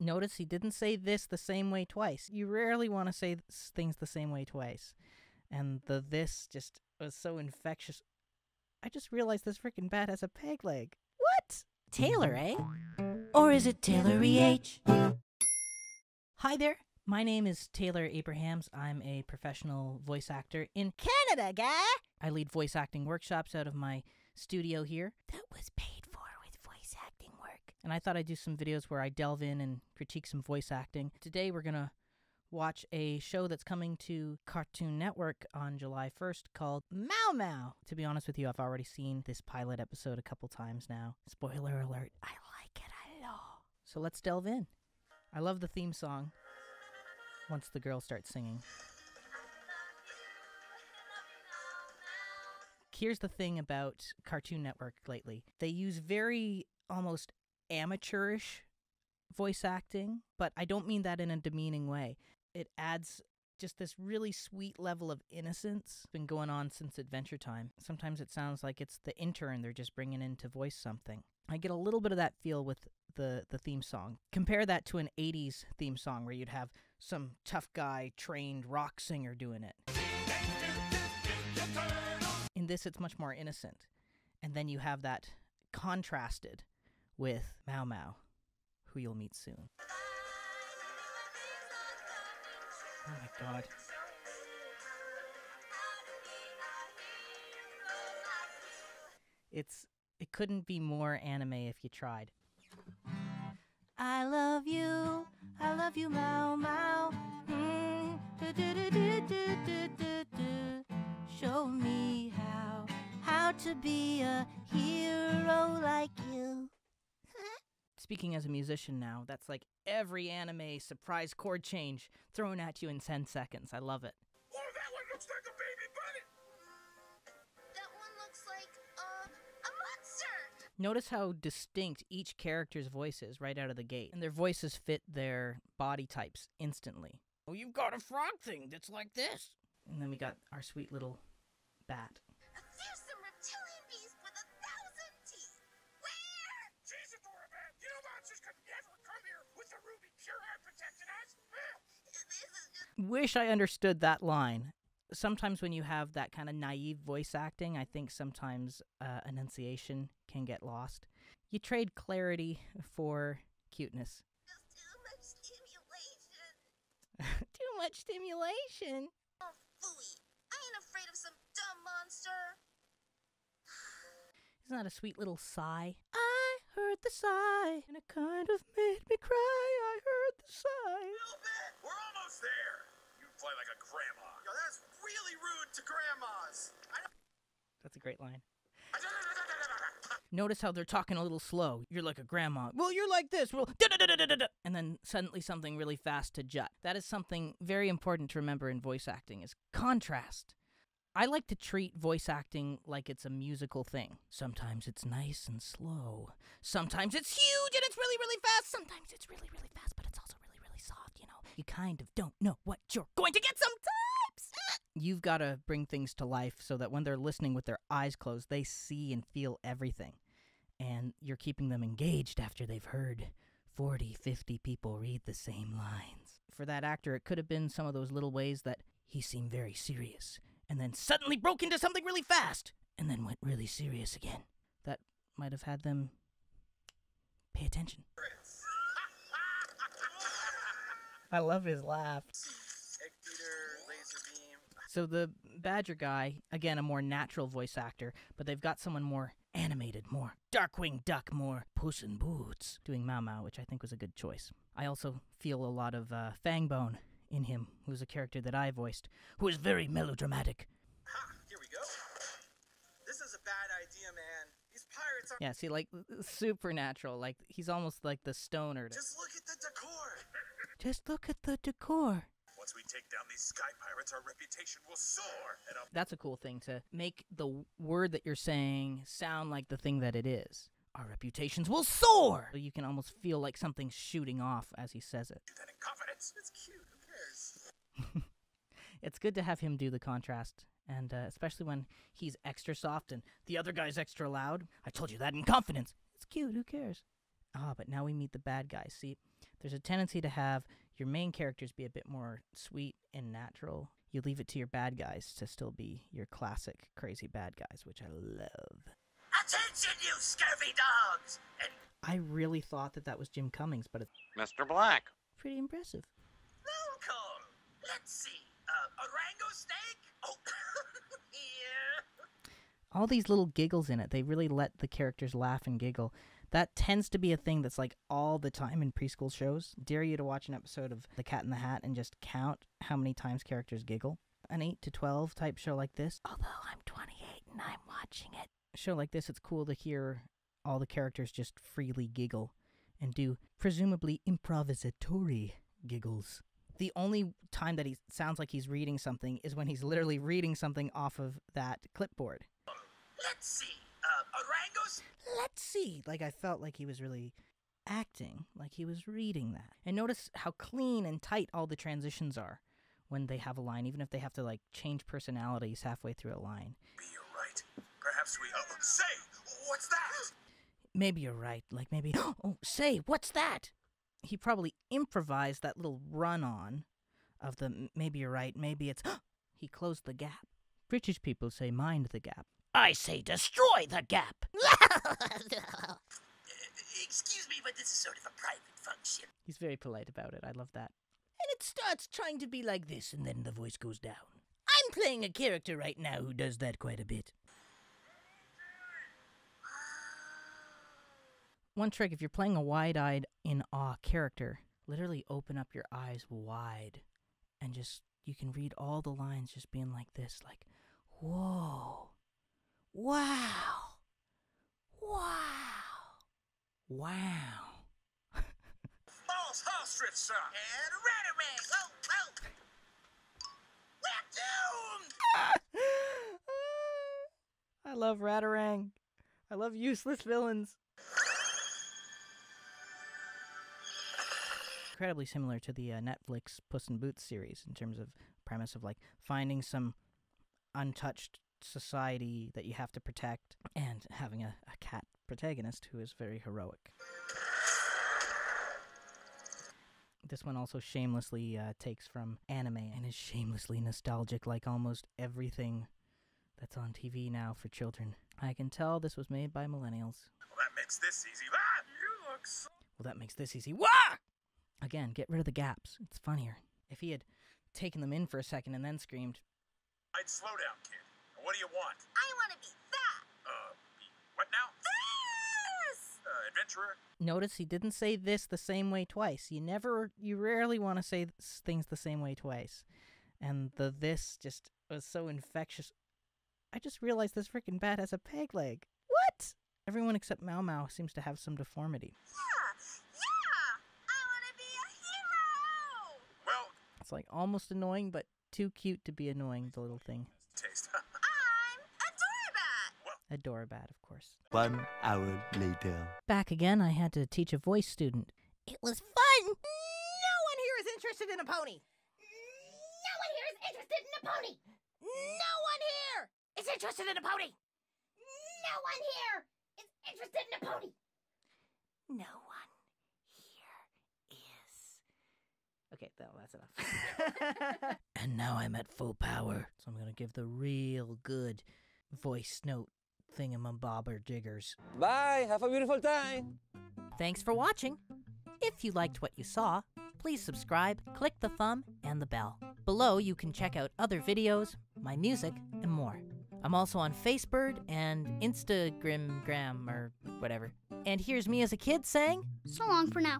Notice he didn't say this the same way twice. You rarely want to say things the same way twice. And the this just was so infectious. I just realized this freaking bat has a peg leg. What? Taylor, eh? Or is it Taylor E.H.? Hi there. My name is Taylor Abrahamse. I'm a professional voice actor in Canada, guy. I lead voice acting workshops out of my studio here. That was paid for with voice acting work. And I thought I'd do some videos where I delve in and critique some voice acting. Today we're going to watch a show that's coming to Cartoon Network on July 1st called Mao Mao. To be honest with you, I've already seen this pilot episode a couple times now. Spoiler alert, I like it a lot. So let's delve in. I love the theme song once the girl starts singing. Here's the thing about Cartoon Network lately they use very almost amateurish voice acting, but I don't mean that in a demeaning way. It adds just this really sweet level of innocence been going on since Adventure Time. Sometimes it sounds like it's the intern they're just bringing in to voice something. I get a little bit of that feel with the the theme song. Compare that to an 80s theme song where you'd have some tough guy trained rock singer doing it. In this it's much more innocent. And then you have that contrasted with Mao Mao, who you'll meet soon. Oh my god. It's it couldn't be more anime if you tried. I love you, I love you, Mao Mao. Hmm. Show me how how to be a hero. Speaking as a musician now, that's like every anime surprise chord change thrown at you in 10 seconds. I love it. Oh, that one looks like a baby bunny. That one looks like uh, a monster. Notice how distinct each character's voice is right out of the gate, and their voices fit their body types instantly. Oh, you've got a frog thing that's like this. And then we got our sweet little bat. Wish I understood that line. Sometimes when you have that kind of naive voice acting, I think sometimes uh, enunciation can get lost. You trade clarity for cuteness. too much stimulation. Too much stimulation. Oh, phooey. I ain't afraid of some dumb monster. Isn't that a sweet little sigh? I heard the sigh, and it kind of made me cry. I heard the sigh. Play like a grandma. Yo, that's really rude to grandmas. I That's a great line. Notice how they're talking a little slow. You're like a grandma. Well, you're like this. Well, and then suddenly something really fast to jut. That is something very important to remember in voice acting is contrast. I like to treat voice acting like it's a musical thing. Sometimes it's nice and slow. Sometimes it's huge and it's really, really fast. Sometimes it's really, really fast, but it's also really, really soft. You know, you kind of don't know what you're going to get sometimes. You've got to bring things to life so that when they're listening with their eyes closed, they see and feel everything. And you're keeping them engaged after they've heard 40, 50 people read the same lines. For that actor, it could have been some of those little ways that he seemed very serious and then suddenly broke into something really fast and then went really serious again. That might have had them pay attention. I love his laugh. Egg beater, laser beam. So the Badger guy, again, a more natural voice actor, but they've got someone more animated, more Darkwing Duck, more Puss in Boots, doing Mao Mao, which I think was a good choice. I also feel a lot of uh, Fangbone in him, who's a character that I voiced, who is very melodramatic. Ha! Here we go. This is a bad idea, man. These pirates are. Yeah, see, like supernatural, like he's almost like the stoner. Just look at the decor. Just look at the decor. Once we take down these sky pirates, our reputation will soar. And That's a cool thing to make the word that you're saying sound like the thing that it is. Our reputations will soar. So you can almost feel like something's shooting off as he says it. do that in confidence. It's cute. Who cares? It's good to have him do the contrast, and uh, especially when he's extra soft and the other guy's extra loud. I told you that in confidence. It's cute. Who cares? Ah, but now we meet the bad guys. See, There's a tendency to have your main characters be a bit more sweet and natural. You leave it to your bad guys to still be your classic crazy bad guys, which I love. Attention, you scurvy dogs! And I really thought that that was Jim Cummings, but it's Mr. Black. pretty impressive. roll call. Let's see. Uh, Orango steak? Oh, here. all these little giggles in it. They really let the characters laugh and giggle. That tends to be a thing that's like all the time in preschool shows. Dare you to watch an episode of The Cat in the Hat and just count how many times characters giggle. An 8 to 12 type show like this, although I'm 28 and I'm watching it. A show like this, it's cool to hear all the characters just freely giggle and do presumably improvisatory giggles. The only time that he sounds like he's reading something is when he's literally reading something off of that clipboard. Let's see. Let's see. Like I felt like he was really acting, like he was reading that. And notice how clean and tight all the transitions are when they have a line, even if they have to like change personalities halfway through a line. Maybe you're right. Perhaps we. Oh, say, what's that? Maybe you're right. Like maybe, oh, say, what's that? He probably improvised that little run on of the maybe you're right, maybe it's, he closed the gap. British people say mind the gap. I say destroy the gap. Uh, excuse me, but this is sort of a private function. He's very polite about it. I love that. And it starts trying to be like this, and then the voice goes down. I'm playing a character right now who does that quite a bit. One trick if you're playing a wide eyed, in awe character, literally open up your eyes wide and just, you can read all the lines just being like this like, whoa, wow, wow, wow. False ostrich, sir. And Ratarang. Oh, oh. We're doomed! I love Ratarang. I love useless villains. Incredibly similar to the uh, Netflix Puss in Boots series in terms of premise of like finding some untouched society that you have to protect and having a, a cat protagonist who is very heroic. This one also shamelessly uh, takes from anime and is shamelessly nostalgic like almost everything that's on TV now for children. I can tell this was made by millennials. Well, that makes this easy. Ah, you look so. Well, that makes this easy. Wah! Again, get rid of the gaps. It's funnier. If he had taken them in for a second and then screamed, I'd slow down, kid. What do you want? I want to be that. Uh, be what now? This. Uh, adventurer? notice he didn't say this the same way twice. You never, you rarely want to say things the same way twice. And the this just was so infectious. I just realized this freaking bat has a peg leg. What? Everyone except Mao Mao seems to have some deformity. Yeah. Yeah. I want to be a hero. Well, It's like almost annoying, but too cute to be annoying, the little thing. taste. I'm. Adorabat, of course. One hour later. Back again, I had to teach a voice student. It was fun! No one here is interested in a pony! No one here is interested in a pony. No one here is interested in a pony! No one here is interested in a pony. No one here is. Okay, well, that's enough. and now I'm at full power, so I'm gonna give the real good voice note thingamabobber jiggers. Bye. Have a beautiful time. Thanks for watching. If you liked what you saw, please subscribe, click the thumb, and the bell. Below, you can check out other videos, my music, and more. I'm also on Facebook and Instagram, or whatever. And here's me as a kid saying, So long for now.